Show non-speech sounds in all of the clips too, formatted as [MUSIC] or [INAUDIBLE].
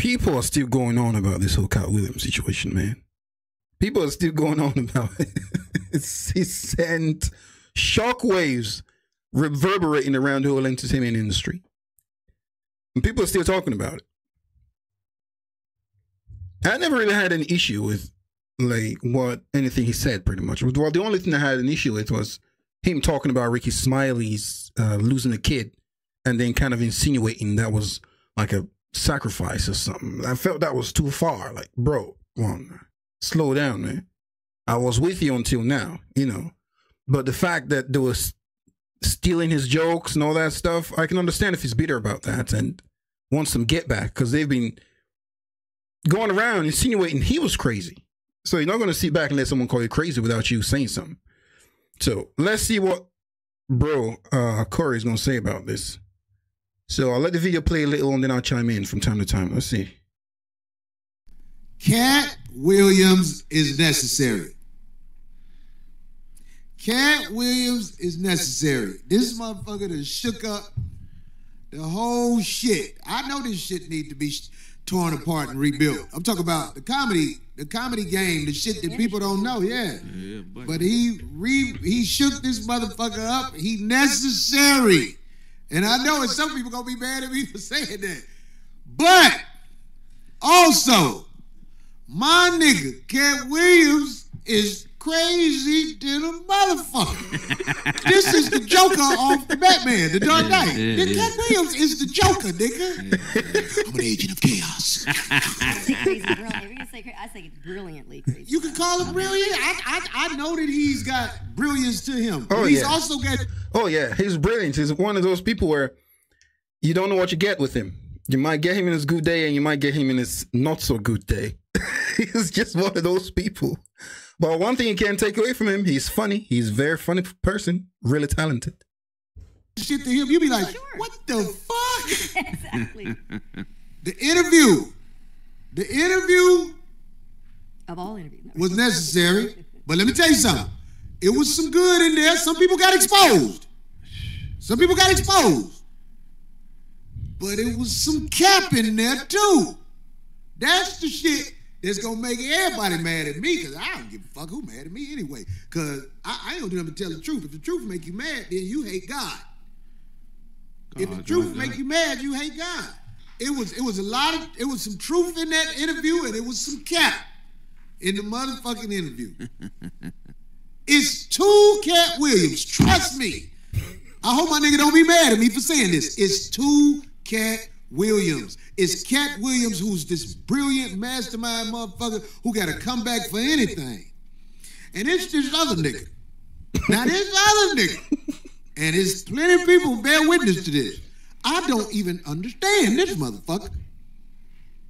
people are still going on about this whole Katt Williams situation, man. People are still going on [LAUGHS] about it. it's, it sent shockwaves reverberating around the whole entertainment industry. And people are still talking about it. I never really had an issue with like what anything he said pretty much. Well, the only thing I had an issue with was him talking about Rickey Smiley's uh, losing a kid and then kind of insinuating that was like a sacrifice or something. I felt that was too far. Like, bro, on, slow down, man. I was with you until now, you know. But the fact that there was stealing his jokes and all that stuff, I can understand if he's bitter about that and wants some get back because they've been going around insinuating he was crazy. So you're not going to sit back and let someone call you crazy without you saying something. So let's see what bro uh, Corey is going to say about this. So I'll let the video play a little and then I'll chime in from time to time. Let's see. Katt Williams is necessary. Katt Williams is necessary. This motherfucker that shook up the whole shit. I know this shit need to be torn apart and rebuilt. I'm talking about the comedy, the comedy game, the shit that people don't know. Yeah, yeah but he re he shook this motherfucker up. He necessary, and I know and some people gonna be mad at me for [LAUGHS] saying that, but also my nigga Katt Williams is crazy little motherfucker. this is the Joker off the Batman, the Dark Knight. Yeah, yeah, Katt Williams is the Joker, nigga. I'm an agent of chaos. [LAUGHS] I say it's brilliantly crazy. You can call him brilliant. I, I, I know that he's got brilliance to him. Oh, he's yeah. also got. Oh yeah, he's brilliant. He's one of those people where you don't know what you get with him. You might get him in his good day, and you might get him in his not so good day. [LAUGHS] he's just one of those people. But one thing you can't take away from him, he's funny. He's a very funny person, really talented. Shit to him, you be like, sure. what the fuck? [LAUGHS] exactly. [LAUGHS] the interview, the interview of all interviews was necessary. but let me tell you something. It was some good in there. Some people got exposed. Some people got exposed. But it was some cap in there too. That's the shit that's gonna make everybody mad at me because I don't give a fuck who mad at me anyway. Cause I, I ain't gonna do nothing to tell the truth. If the truth make you mad, then you hate God. God if the truth God, make you mad, you hate God. It was it was a lot of it was some truth in that interview and it was some cap in the motherfucking interview. [LAUGHS] it's two Katt Williams. Trust me. I hope my nigga don't be mad at me for saying this. It's two Katt Williams. It's Katt Williams who's this brilliant mastermind motherfucker who got to come back for anything. And it's this other nigga. Now this other nigga. And it's plenty of people who bear witness to this. I don't even understand this motherfucker.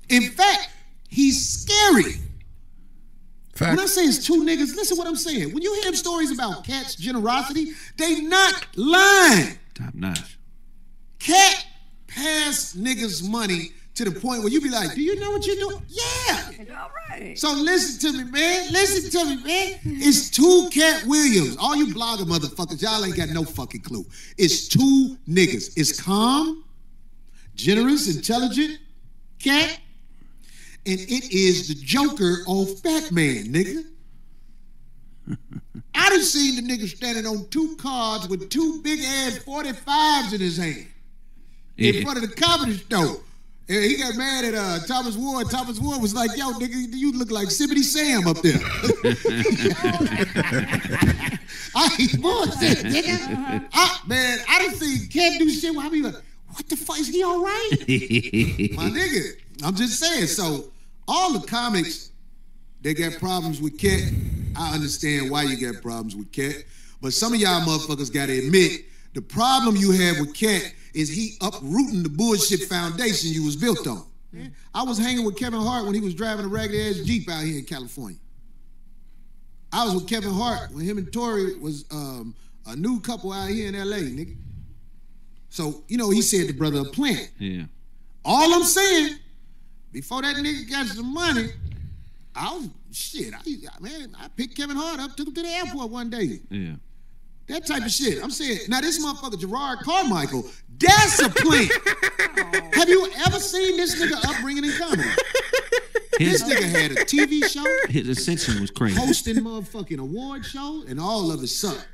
In fact, he's scary. Fact. When I say it's two niggas, listen what I'm saying. When you hear stories about Katt's generosity, they not lying. Top notch. Katt pass niggas money to the point where you be like, do you know what you're doing? Yeah. All right. So listen to me, man. Listen to me, man. It's two Katt Williams. All you blogger motherfuckers, y'all ain't got no fucking clue. It's two niggas. It's calm, generous, intelligent Katt, and it is the Joker off Batman, nigga. I done seen the nigga standing on two cards with two big ass 45s in his hand in front of the comedy store. And he got mad at uh, Thomas Ward. Thomas Ward was like, "Yo, nigga, you look like Yosemite Sam up there." [LAUGHS] I ain't bullshit, nigga. I, man, I didn't see Ken do shit. Where I be like, "What the fuck is he all right?" [LAUGHS] My nigga, I'm just saying. So all the comics, they got problems with Katt. I understand why you got problems with Katt, but some of y'all motherfuckers got to admit the problem you have with Katt is he uprooting the bullshit foundation you was built on. I was hanging with Kevin Hart when he was driving a ragged ass Jeep out here in California. I was with Kevin Hart when him and Tori was um, a new couple out here in LA, nigga. So, you know, he said the brother a plant. Yeah. All I'm saying, before that nigga got some money, I was shit. I, man, I picked Kevin Hart up, took him to the airport one day. Yeah. That type of shit. I'm saying, now this motherfucker Jerrod Carmichael, that's a plant. [LAUGHS] Have you ever seen seen this nigga upbringing in comedy. His, This nigga had a TV show, his ascension was crazy. hosting motherfucking award show, and all of it sucked.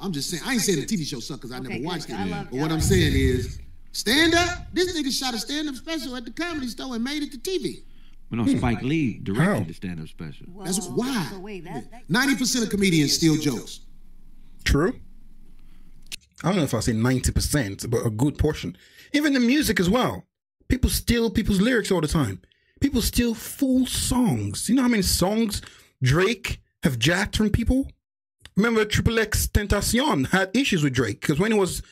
I'm just saying, I ain't saying the TV show sucked because I Okay, never good. watched it. I love- but what I'm saying is, stand up. This nigga shot a stand up special at the comedy store and made it to TV. But no, Spike Lee directed How? the stand-up special. Well, That's why. Wait, that, that, 90% of comedians steal jokes. True. I don't know if I say 90%, but a good portion. Even the music as well. People steal people's lyrics all the time. People steal full songs. You know how many songs Drake have jacked from people? Remember Triple X Tentacion had issues with Drake because when he was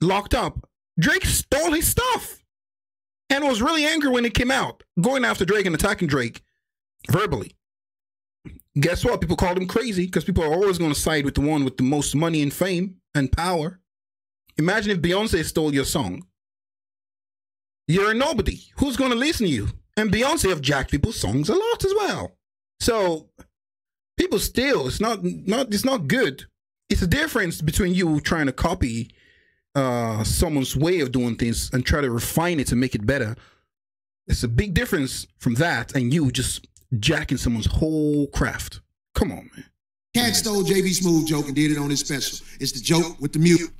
locked up, Drake stole his stuff and was really angry when it came out, going after Drake and attacking Drake verbally. Guess what? People called him crazy because people are always going to side with the one with the most money and fame and power. Imagine if Beyonce stole your song. You're a nobody. Who's going to listen to you? And Beyonce have jacked people's songs a lot as well. So people steal. It's not not it's not good. It's a difference between you trying to copy uh someone's way of doing things and try to refine it to make it better. It's a big difference from that and you just jacking someone's whole craft. Come on, man. Katt stole JB Smoove joke and did it on his special. It's the joke with the mute.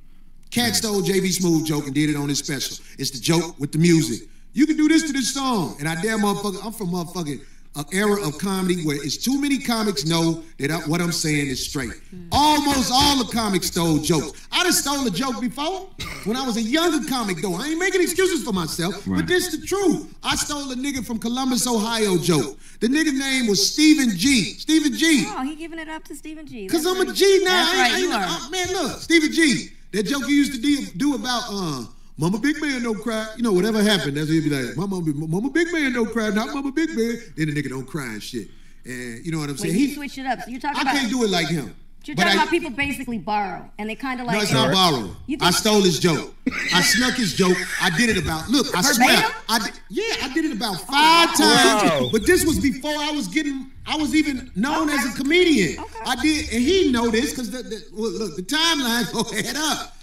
Katt stole JB Smoove joke and did it on his special. It's the joke with the music. You can do this to this song. And I dare motherfucker, I'm from motherfucking an era of comedy where it's too many comics know that I, what I'm saying is straight. Almost all the comics stole jokes. I done stole a joke before when I was a younger comic though. I ain't making excuses for myself, but Right. this the truth. I stole a nigga from Columbus, Ohio joke. The nigga name was Stephen G. Stephen G. oh, he giving it up to Stephen G. Cause I'm a right. G now. That's I right, ain't, you I ain't, are. uh, man, look, Stevie G. That joke you used to do, do about uh, Mama Big Man don't cry. You know, whatever happened, that's what he'd be like, Mama, Mama Big Man don't cry, not Mama Big Man. Then the nigga don't cry and shit. And you know what I'm saying? he He, switched it up. So you're talking I about can't do it like him. you're But talking I- about people basically borrow and they kind of like No, it's not borrowed. You I stole his joke. [LAUGHS] I snuck his joke. I did it about. Look, I swear. I did, yeah, I did it about five times. Wow. But this was before I was getting. I was even known as a comedian. Okay. I did, and he know this because the, the well, look the timeline go [LAUGHS] head up.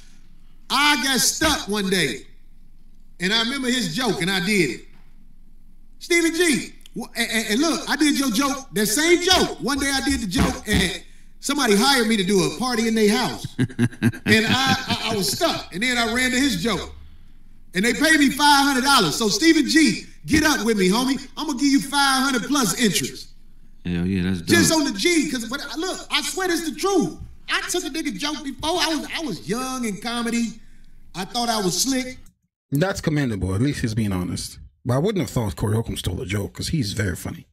I got stuck one day, and I remember his joke, and I did it. Stevie G. And, and- and look, I did your joke, that same joke. One day I did the joke, and somebody hired me to do a party in their house. [LAUGHS] and I, I, I was stuck. And then I ran to his joke. And they paid me $500. So, Stephen G, get up with me, homie. I'm going to give you 500 plus interest. Hell yeah, that's dope. Just on the G, because but look, I swear this the truth. I took a nigga joke before. I was I was young in comedy. I thought I was slick. That's commendable. At least he's being honest. But I wouldn't have thought Corey Holcomb stole a joke because he's very funny.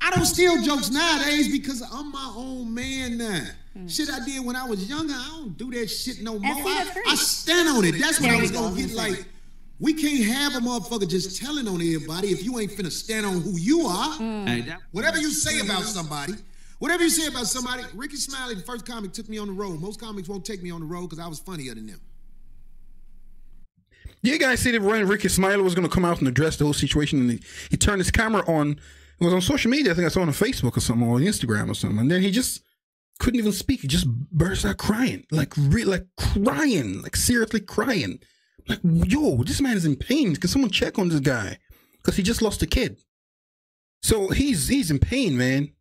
I don't steal jokes nowadays because I'm my own man now. Shit I did when I was younger, I don't do that shit no more. I. I stand on it. That's what I was gonna get like. We can't have a motherfucker just telling on everybody if you ain't finna stand on who you are. Hey, that- Whatever you say about somebody, whatever you say about somebody, Rickey Smiley, the first comic, took me on the road. Most comics won't take me on the road because I was funnier than them. You guys see that when Rickey Smiley was going to come out and address the whole situation, and he, he turned his camera on. It was on social media. I think I saw it on Facebook or something, or on Instagram or something. And then he just couldn't even speak. He just burst out crying, like re- like crying, like seriously crying. Like, yo, this man is in pain. Can someone check on this guy? Because he just lost a kid. So he's he's in pain, man.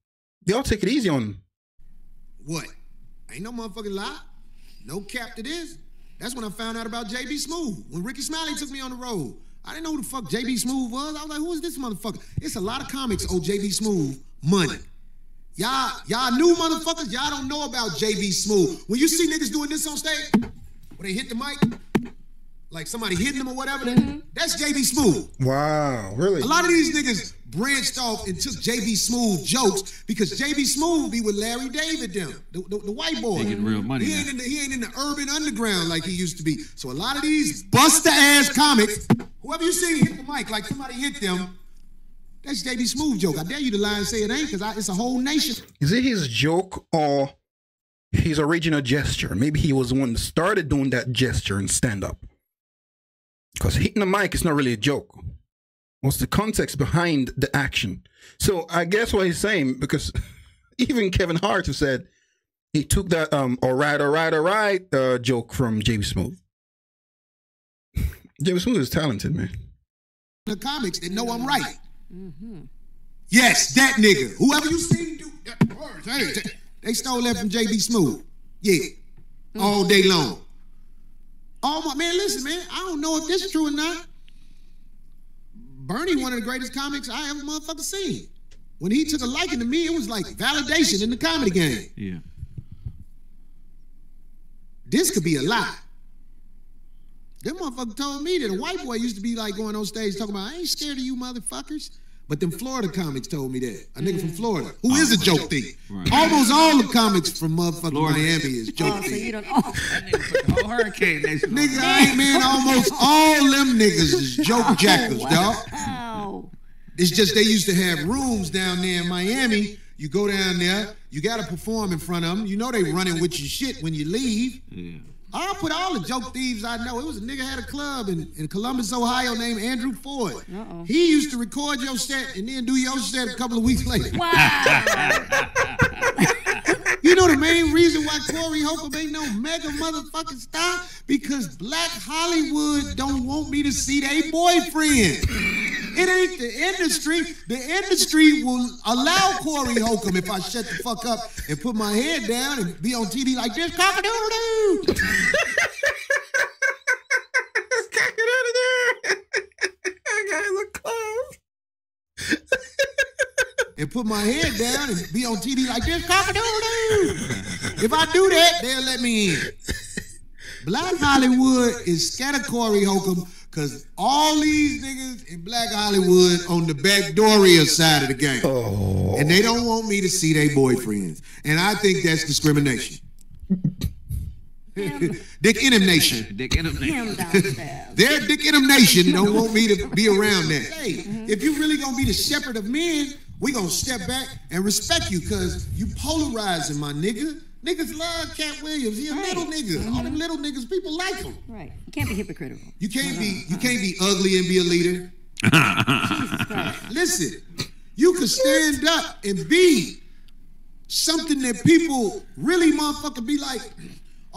Y'all take it easy on him. What? Ain't no motherfucking lie. No cap to this. That's when I found out about JB Smoove. When Rickey Smiley took me on the road. I didn't know who the fuck JB Smoove was. I was like, who is this motherfucker? It's a lot of comics owe JB Smoove money. Y'all, y'all new motherfuckers, y'all don't know about JB Smoove. When you see niggas doing this on stage, when they hit the mic, like somebody hitting them or whatever, mm-hmm. that's JB Smoove. Wow, really? A lot of these niggas branched off and took JB Smoove jokes because JB Smoove be with Larry David them, the, the, the white boy. They getting real money He ain't, in the, he ain't in the urban underground like he used to be. So a lot of these buster ass comics, whoever you see hit the mic like somebody hit them, that's JB Smoove joke. I dare you to lie and say it ain't because it's a whole nation. Is it his joke or his original gesture? Maybe he was the one that started doing that gesture in stand up. Because hitting the mic is not really a joke. What's the context behind the action? So I guess what he's saying, because [LAUGHS] even Kevin Hart who said he took that um all right, all right, all right uh, joke from JB Smoove. [LAUGHS] JB Smoove is talented, man. the comics they know I'm right. Mm -hmm. Yes, that nigga. Whoever you seen do that word, hey, they- they stole that from JB Smoove. Yeah. All day long. Oh my man, listen, man. I don't know if this is true or not. Bernie, one of the greatest comics I ever motherfucker seen. When he took a liking to me, it was like validation in the comedy game. Yeah. This could be a lie. Them motherfucker told me that a white boy used to be like going on stage talking about, I ain't scared of you motherfuckers. But them Florida comics told me that. A nigga from Florida, who is a oh, joke thief. Right. Almost all the comics from motherfucking Florida. Miami is joke Oh, so you don't. Oh, That nigga put the whole hurricane nation. Nigga. I ain't man, almost all them niggas is joke jackers, oh, dog. wow. It's just they used to have rooms down there in Miami. You go down there, you got to perform in front of them. You know they running with your shit when you leave. Yeah. I'll put all the joke thieves I know. It was a nigga had a club in, in Columbus, Ohio named Andrew Ford. Uh-oh. He used to record your set and then do your set a couple of weeks later. Wow. [LAUGHS] You know the main reason why Corey Holcomb ain't no mega motherfucking star? Because Black Hollywood don't want me to see their boyfriend. It ain't the industry. The industry will allow Corey Holcomb if I shut the fuck up and put my head down and be on TV like this. [LAUGHS] Cock-a-doodle-doo. and put my head down and be on TV like this. Cock-a-doodle-doo. If I do that, they'll let me in. Black Hollywood is scatter Corey Holcomb because all these niggas in Black Hollywood on the backdooria side of the game. Oh, And they don't want me to see their boyfriends. And I think that's discrimination. Dick in 'em nation. Dick in Nation. Him downstairs. Their Dick in 'em nation [LAUGHS] don't want me to be around that. Hey, mm-hmm. if you really gonna be the shepherd of men, we gonna step back and respect you because you polarizing, my nigga. Niggas love Katt Williams. He a little nigga. All them mm-hmm. little niggas, people like him. Right. You can't be hypocritical. You can't be you uh-huh. can't be ugly and be a leader. [LAUGHS] Listen, you can stand up and be something that people really motherfucker be like,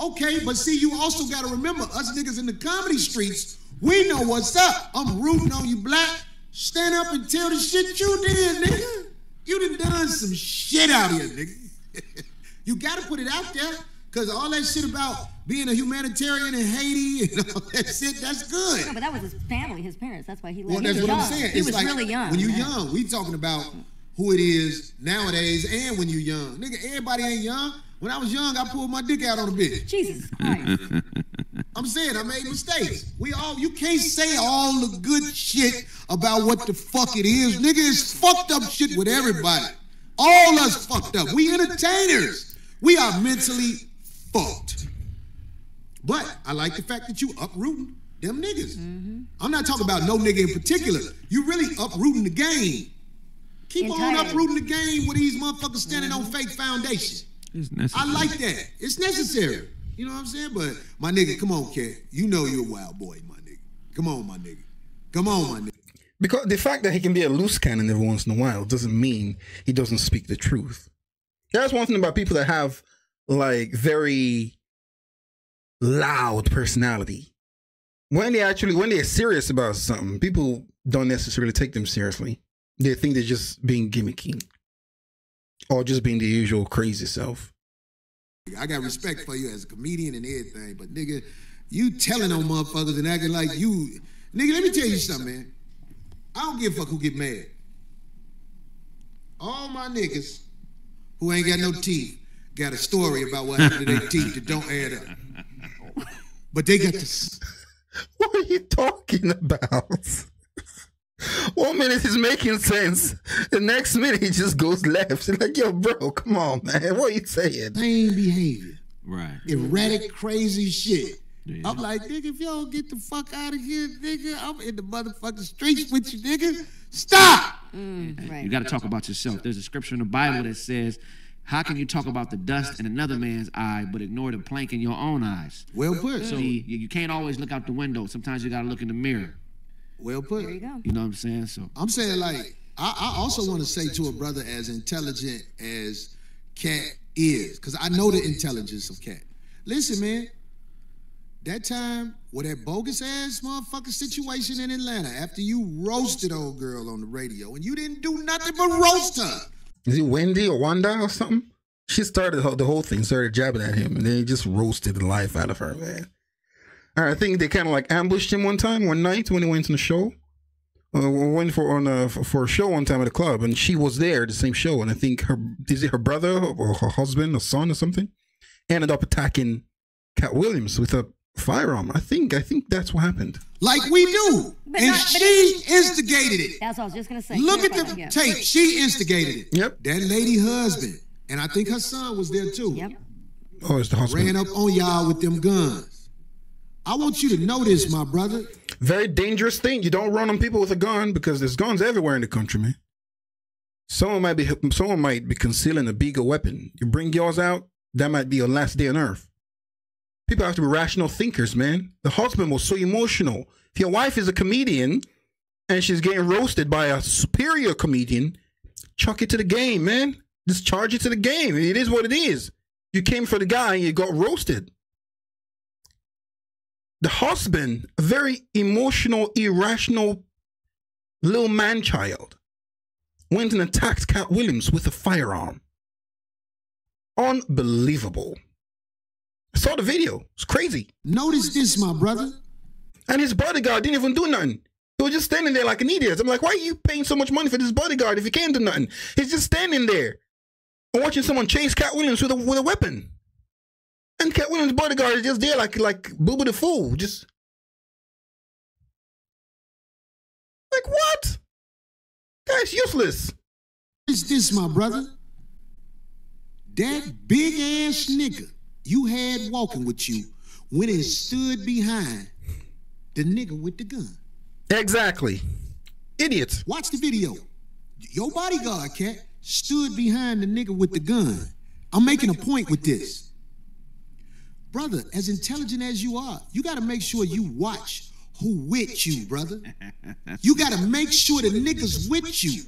okay, but see, you also gotta remember, us niggas in the comedy streets, we know what's up. I'm rooting on you, black. Stand up and tell the shit you did, nigga. You done done some shit out here, nigga. [LAUGHS] you gotta put it out there. Cause all that shit about being a humanitarian in Haiti [LAUGHS] and all that shit, that's good. No, but that was his family, his parents. That's why he left. Well, that's what I'm young. saying. He it's was like really young. When you yeah. young, we talking about who it is nowadays and when you're young. Nigga, everybody ain't young. When I was young, I pulled my dick out on a bitch. Jesus Christ. [LAUGHS] I'm saying I made mistakes. We all you can't say all the good shit about what the fuck it is. Nigga, it's fucked up shit with everybody. All us fucked up. We entertainers. We are mentally fucked. But I like the fact that you uprooting them niggas. Mm-hmm. I'm not talking about no nigga in particular. You really uprooting the game. Keep on uprooting the game with these motherfuckers standing on mm-hmm. fake foundation. I like that. It's necessary. You know what I'm saying? But my nigga, come on, kid. You know you're a wild boy, my nigga. Come on, my nigga. Come on, my nigga. because the fact that he can be a loose cannon every once in a while doesn't mean he doesn't speak the truth. That's one thing about people that have like very loud personality. When they actually when they're serious about something, people don't necessarily take them seriously. They think they're just being gimmicky. Or just being the usual crazy self. I got respect for you as a comedian and everything, but nigga, you telling on motherfuckers and acting like you. Nigga, let me tell you something, man. I don't give a fuck who get mad. All my niggas who ain't got no teeth got a story about what happened to their teeth that don't add up. But they got this. [LAUGHS] What are you talking about? One minute he's making sense. The next minute he just goes left. It's like, yo, bro, come on, man. What are you saying? Same behavior. Right. erratic, crazy shit. Yeah. I'm like, nigga, if y'all get the fuck out of here, nigga, I'm in the motherfucking streets with you, nigga. Stop! Mm, right. You got to talk about yourself. There's a scripture in the Bible that says, "How can you talk about the dust in another man's eye, but ignore the plank in your own eyes?" Well put. So you, you can't always look out the window. Sometimes you got to look in the mirror. well put. There you go. You know what I'm saying? So I'm saying, like, I, I also want to say to a brother as intelligent as Katt is, because I know the intelligence of Katt. Listen, man, that time with that bogus ass motherfucking situation in Atlanta after you roasted old girl on the radio and you didn't do nothing but roast her. Is it Wendy or Wanda or something? She started the whole- thing, started jabbing at him, and then he just roasted the life out of her, man. I think they kind of like ambushed him one time, one night when he went on the show. Uh, went for on a, for a show one time at a club, and she was there, the same show, and I think her is it her brother or her husband or son or something, ended up attacking Katt Williams with a firearm. I think I think that's what happened. Like we do. But and not- she instigated it. That's what I was just gonna say. Look at the yeah. tape. She instigated it. Yep. That lady husband. And I think her son was there too. Yep. Oh, it's the husband. Ran up on y'all with them guns. I want you to know this, my brother. Very dangerous thing. You don't run on people with a gun because there's guns everywhere in the country, man. Someone might be someone might be concealing a bigger weapon. You bring yours out, that might be your last day on earth. People have to be rational thinkers, man. The husband was so emotional. If your wife is a comedian and she's getting roasted by a superior comedian, chuck it to the game, man. Just charge it to the game. It is what it is. You came for the guy and you got roasted the husband, a very emotional, irrational little man child, went and attacked Katt Williams with a firearm. Unbelievable. I saw the video. It's crazy. Notice this, my brother. And his bodyguard didn't even do nothing. He was just standing there like an idiot. I'm like, why are you paying so much money for this bodyguard if he can't do nothing? He's just standing there and watching someone chase Katt Williams with a with a weapon. And Katt Williams' bodyguard is just there like like Boo Boo the Fool. Just like what? That's useless. Notice this, my brother. That big ass nigga you had walking with you went and stood behind the nigga with the gun. Exactly. Idiot. Watch the video. Your bodyguard, Katt, stood behind the nigga with the gun. I'm making a point with this. Brother, as intelligent as you are, you got to make sure you watch who with you, brother. You got to make sure the niggas with you.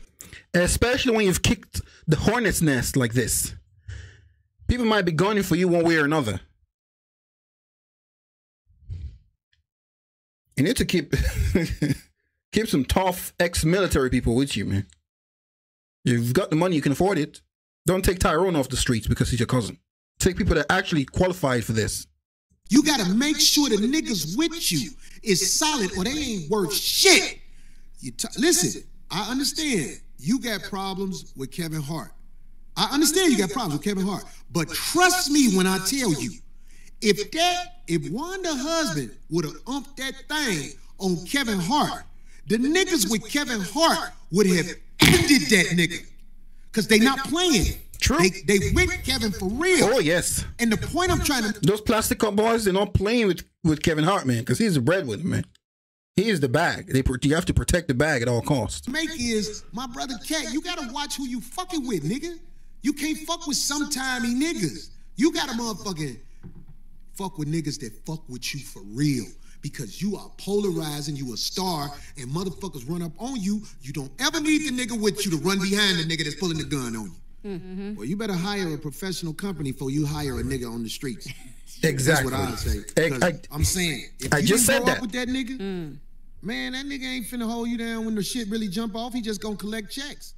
Especially when you've kicked the hornet's nest like this. People might be gunning for you one way or another. You need to keep [LAUGHS] keep some tough ex-military people with you, man. You've got the money, you can afford it. Don't take Tyrone off the streets because he's your cousin. Take people that actually qualified for this. You got to make sure the niggas with you is solid or they ain't worth shit. You t- listen, I understand you got problems with Kevin Hart. I understand you got problems with Kevin Hart, but trust me when I tell you, if that, if Wanda husband would have umped that thing on Kevin Hart, the niggas with Kevin Hart would have ended that nigga, cause they not playing. True. They they with Kevin for real. Oh yes, And the point I'm trying to those plastic cup boys, they're not playing with with Kevin Hart, man, because he's the breadwinner, man. He is the bag. They you have to protect the bag at all costs. make is my brother Katt. You gotta watch who you fucking with, nigga. You can't fuck with sometimey niggas. You gotta motherfucking fuck with niggas that fuck with you for real. Because you are polarizing, you a star, and motherfuckers run up on you. You don't ever need the nigga with you to run behind the nigga that's pulling the gun on you. Mm-hmm. Well, you better hire a professional company before you hire a nigga on the streets. [LAUGHS] Exactly. That's what I say. I- 'Cause I- I'm saying, if I you just didn't said that. up with that nigga, mm. man, that nigga ain't finna hold you down when the shit really jump off. He just gonna collect checks.